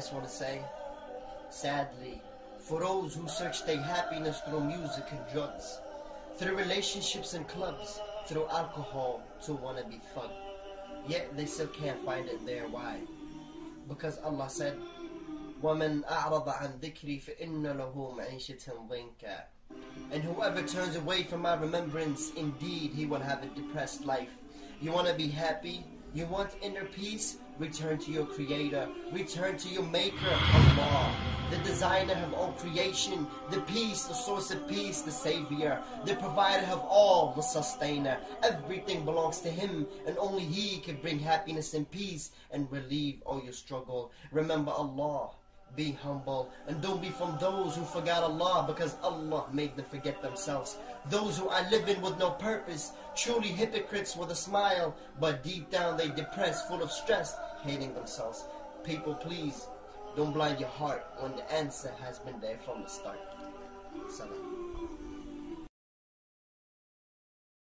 just want to say, sadly, for those who search their happiness through music and drugs, through relationships and clubs, through alcohol to wanna be fun, yet they still can't find it there. Why? Because Allah said, وَمَنْ أَعْرَضَ عَنْ ذِكْرِي فَإِنَّ لَهُ مَعِيشَةً ضِنْكًا And whoever turns away from my remembrance, indeed he will have a depressed life. You want to be happy? You want inner peace? Return to your creator. Return to your maker, Allah. The designer of all creation. The peace, the source of peace, the savior. The provider of all, the sustainer. Everything belongs to him and only he can bring happiness and peace and relieve all your struggle. Remember Allah. Be humble and don't be from those who forgot Allah because Allah made them forget themselves. Those who are living with no purpose, truly hypocrites with a smile, but deep down they depressed, full of stress, hating themselves. People, please don't blind your heart when the answer has been there from the start. Salam.